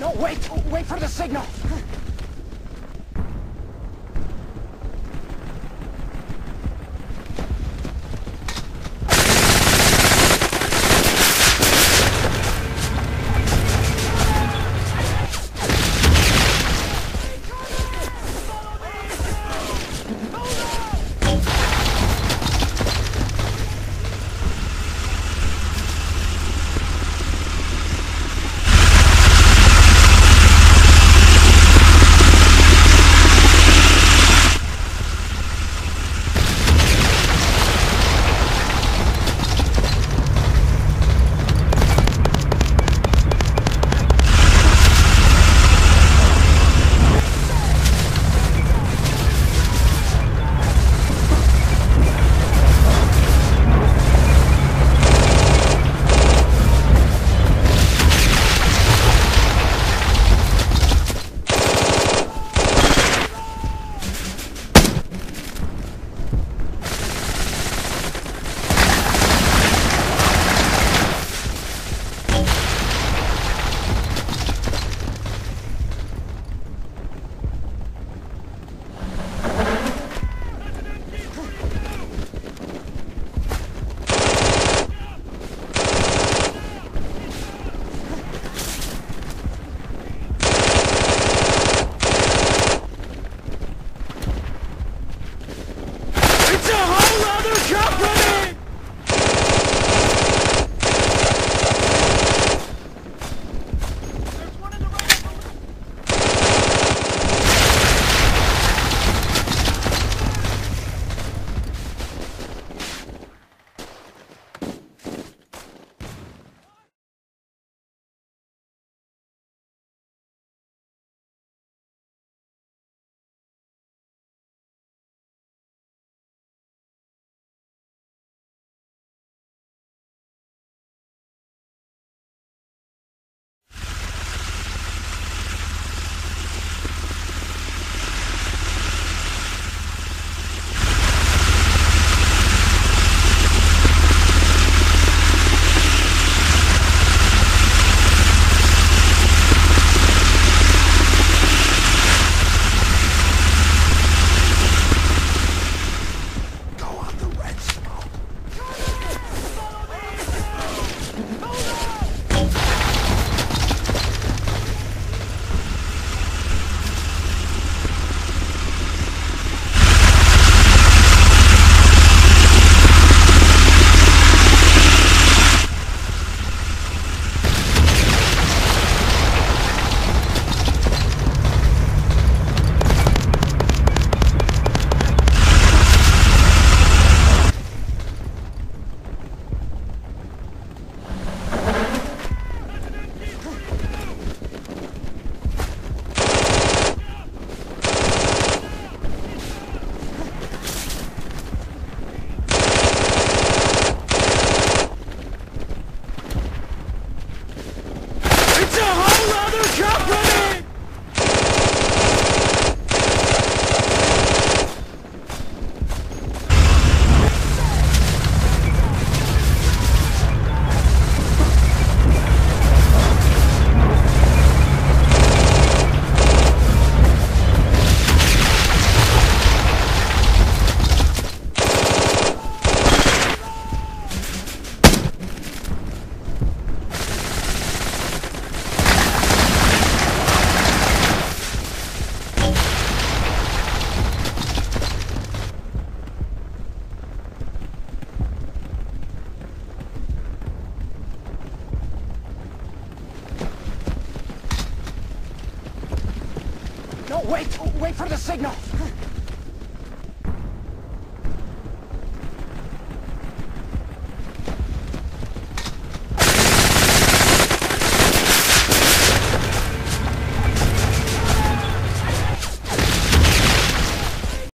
wait! Wait for the signal! No, wait! Wait for the signal!